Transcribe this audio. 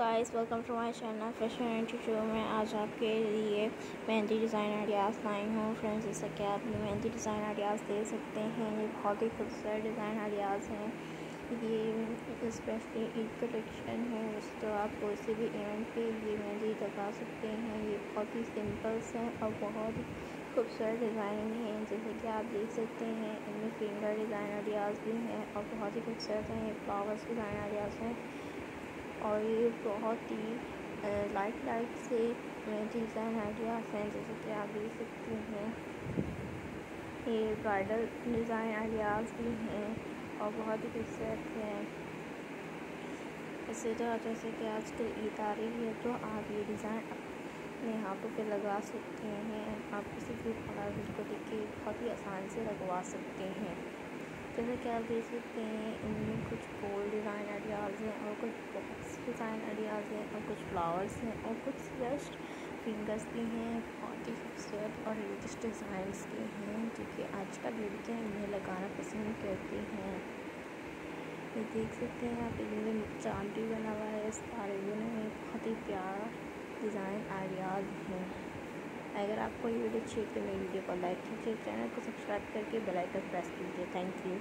Guys welcome to my channel fashion show میں آج آپ کے لیے مہندی ڈیزائن آئیڈیاز لائی ہوں. فرینڈز جیسا کہ آپ یہ مہندی ڈیزائن آئیڈیاز دے سکتے ہیں. یہ بہت ہی خوبصورت ڈیزائن آئیڈیاز ہیں. یہ اسپیشلی عید کلیکشن ہے. اس تو آپ کوئی بھی ایونٹ پہ یہ مہندی لگا سکتے ہیں. یہ بہت ہی سمپلس ہیں اور بہت ہی خوبصورت ڈیزائن ہیں. جیسے کہ آپ دیکھ سکتے ہیں، ان میں فنگر ڈیزائن آئیڈیاز بھی ہیں اور بہت ہی خوبصورت ہیں. یہ فلاورس ڈیزائن آئیڈیاز ہیں. اور یہ بہت ہی لائٹ لائٹ سے ڈیزائن آئیڈیاز ہیں جیسے کہ آپ دیکھ سکتے ہیں۔ یہ برائڈل ڈیزائن آئیڈیاز بھی ہیں اور بہت ہی خوبصورت ہیں۔ اسی طرح جیسے کہ آج کل عید آ رہی ہے، تو آپ یہ ڈیزائن اپنے ہاتھوں پہ لگا سکتے ہیں۔ آپ کسی بھی پروڈکٹ کو دیکھ کے بہت ہی آسان سے لگوا سکتے ہیں۔ جیسے کہ آپ دیکھ سکتے ہیں، ان کچھ گول ڈیزائن آئیڈیاز ہیں اور کچھ باکس ڈیزائن آئیڈیاز ہیں اور کچھ فلاورس ہیں اور کچھ جسٹ فنگرس بھی ہیں، بہت ہی خوبصورت اور لیٹسٹ ڈیزائنس کے ہیں جو کہ آج کل لڑکیاں انہیں لگانا پسند کرتی ہیں۔ یہ دیکھ سکتے ہیں آپ ان چاند بھی بنا ہوا ہے، اس سارے میں بہت ہی پیارا ڈیزائن آئیڈیاز ہیں۔ اگر آپ کو یہ ویڈیو اچھی ہے تو میری ویڈیو کو لائک کیجیے، چینل کو سبسکرائب کر کے بیل آئکن پریس کیجیے۔ Thank you.